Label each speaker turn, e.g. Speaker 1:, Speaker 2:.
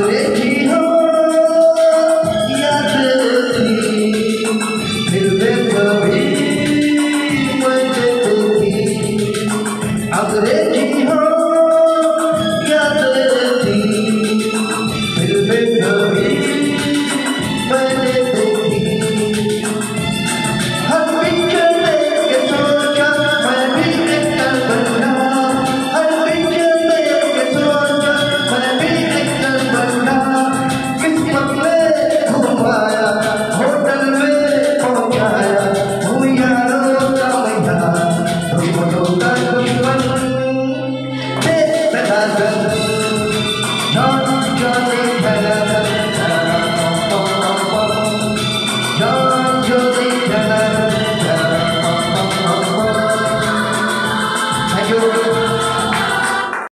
Speaker 1: Pastor